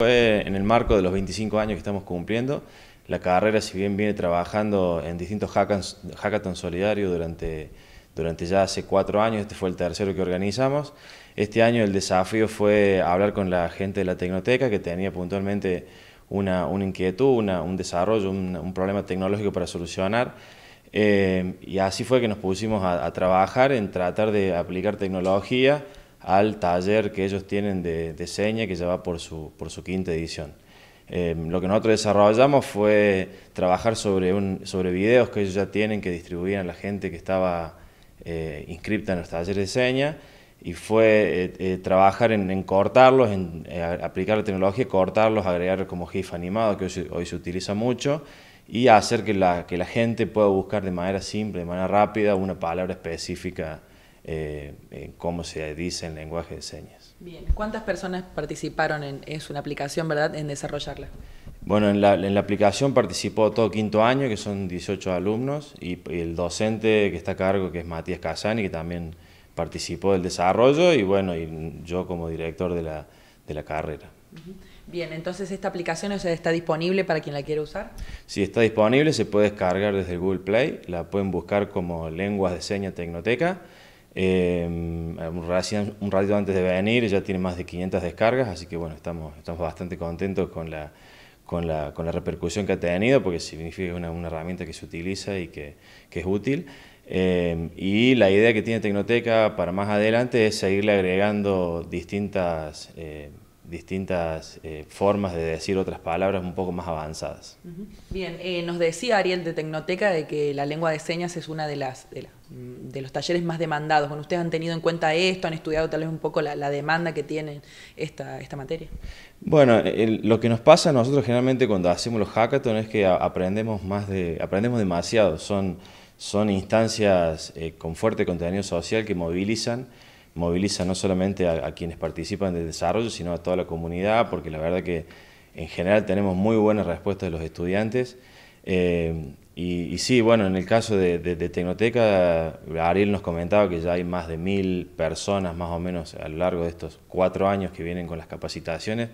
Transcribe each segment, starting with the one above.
Fue en el marco de los 25 años que estamos cumpliendo. La carrera, si bien viene trabajando en distintos hackathons solidarios durante, durante ya hace cuatro años, este fue el tercero que organizamos. Este año el desafío fue hablar con la gente de la Tecnoteca que tenía puntualmente una, una inquietud, una, un desarrollo, un, un, problema tecnológico para solucionar. Eh, y así fue que nos pusimos a, a trabajar en tratar de aplicar tecnología al taller que ellos tienen de, de seña que ya va por su, quinta edición. Eh, lo que nosotros desarrollamos fue trabajar sobre, videos que ellos ya tienen que distribuían a la gente que estaba eh, inscripta en los talleres de seña y fue eh, eh trabajar en, cortarlos, en eh, aplicar la tecnología, cortarlos, agregar como GIF animado que hoy, se utiliza mucho y hacer que la gente pueda buscar de manera simple, de manera rápida, una palabra específica eh, cómo se dice en lenguaje de señas. Bien, ¿cuántas personas participaron en, es una aplicación, verdad, en desarrollarla? Bueno, en la, en la, aplicación participó todo quinto año, que son 18 alumnos, y, y, el docente que está a cargo, que es Matías Casani, que también participó del desarrollo, y bueno, y yo como director de la, de la carrera. Bien, entonces esta aplicación o sea, está disponible para quien la quiera usar. Sí, está disponible, se puede descargar desde Google Play, la pueden buscar como Lenguas de Seña Tecnoteca, eh, un ratito antes de venir ya tiene más de 500 descargas, así que bueno, estamos, estamos bastante contentos con la, con, la, con la repercusión que ha tenido, porque significa una, una herramienta que se utiliza y que, que es útil. Eh, y la idea que tiene Tecnoteca para más adelante es seguirle agregando distintas... Eh, distintas eh, formas de decir otras palabras un poco más avanzadas. Bien, eh, nos decía Ariel de Tecnoteca de que la lengua de señas es una de las de, la, de, los talleres más demandados. Bueno, ¿ustedes han tenido en cuenta esto? ¿Han estudiado tal vez un poco la, la demanda que tiene esta, esta materia? Bueno, el, lo que nos pasa a nosotros generalmente cuando hacemos los hackathons es que aprendemos más de, aprendemos demasiado. Son, son instancias eh, con fuerte contenido social que movilizan moviliza no solamente a, quienes participan del desarrollo, sino a toda la comunidad, porque la verdad que en general tenemos muy buenas respuestas de los estudiantes. Eh, y, sí, bueno, en el caso de, Tecnoteca, Ariel nos comentaba que ya hay más de mil personas más o menos a lo largo de estos cuatro años que vienen con las capacitaciones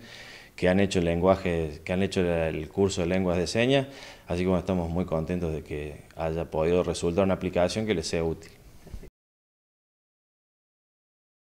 que han hecho el lenguaje, que han hecho el curso de lenguas de señas, así como estamos muy contentos de que haya podido resultar una aplicación que les sea útil.